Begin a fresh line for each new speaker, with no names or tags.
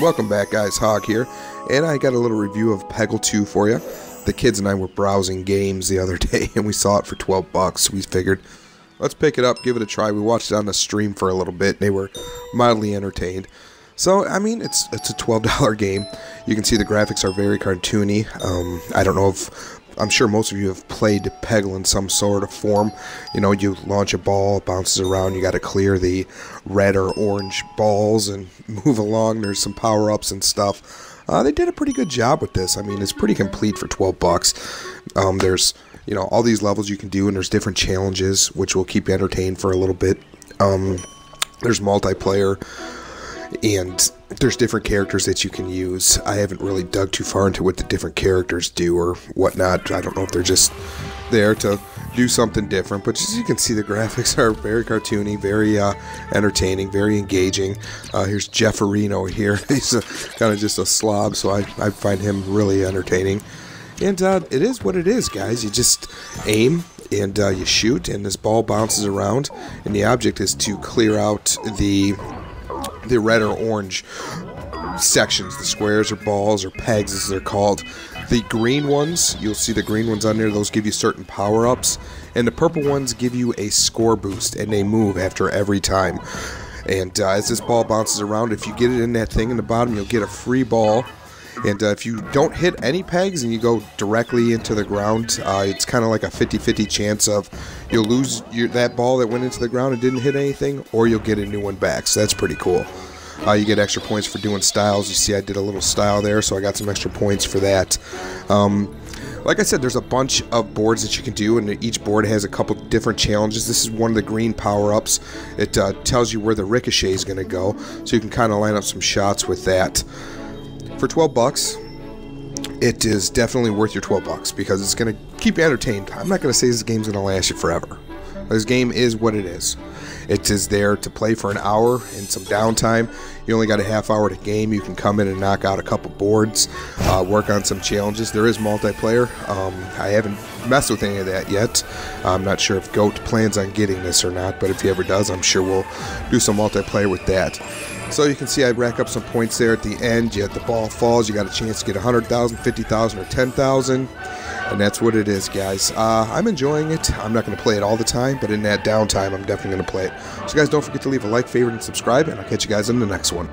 Welcome back guys, Hog here, and I got a little review of Peggle 2 for you. The kids and I were browsing games the other day and we saw it for 12 bucks. so We figured, let's pick it up, give it a try. We watched it on the stream for a little bit. They were mildly entertained. So, I mean, it's it's a $12 game. You can see the graphics are very cartoony. Um, I don't know if I'm sure most of you have played Peggle in some sort of form. You know, you launch a ball, it bounces around, you got to clear the red or orange balls and move along. There's some power ups and stuff. Uh, they did a pretty good job with this. I mean, it's pretty complete for 12 bucks. Um, there's, you know, all these levels you can do, and there's different challenges which will keep you entertained for a little bit. Um, there's multiplayer and there's different characters that you can use. I haven't really dug too far into what the different characters do or whatnot. I don't know if they're just there to do something different, but as you can see, the graphics are very cartoony, very uh, entertaining, very engaging. Uh, here's Jefferino here. He's kind of just a slob, so I, I find him really entertaining. And uh, it is what it is, guys. You just aim and uh, you shoot, and this ball bounces around, and the object is to clear out the the red or orange sections, the squares or balls or pegs as they're called. The green ones, you'll see the green ones on there, those give you certain power ups. And the purple ones give you a score boost and they move after every time. And uh, as this ball bounces around, if you get it in that thing in the bottom, you'll get a free ball. And uh, if you don't hit any pegs and you go directly into the ground, uh, it's kind of like a 50 50 chance of you'll lose your, that ball that went into the ground and didn't hit anything, or you'll get a new one back. So that's pretty cool. Uh, you get extra points for doing styles. You see, I did a little style there, so I got some extra points for that. Um, like I said, there's a bunch of boards that you can do, and each board has a couple different challenges. This is one of the green power-ups. It uh, tells you where the ricochet is going to go, so you can kind of line up some shots with that. For 12 bucks, it is definitely worth your 12 bucks because it's going to keep you entertained. I'm not going to say this game's going to last you forever. This game is what it is. It is there to play for an hour and some downtime. You only got a half hour to game. You can come in and knock out a couple boards, uh, work on some challenges. There is multiplayer. Um, I haven't messed with any of that yet. I'm not sure if Goat plans on getting this or not, but if he ever does, I'm sure we'll do some multiplayer with that. So you can see I rack up some points there at the end. Yet the ball falls, you got a chance to get 100,000, 50,000, or 10,000 and that's what it is, guys. Uh, I'm enjoying it. I'm not going to play it all the time, but in that downtime, I'm definitely going to play it. So, guys, don't forget to leave a like, favorite, and subscribe, and I'll catch you guys in the next one.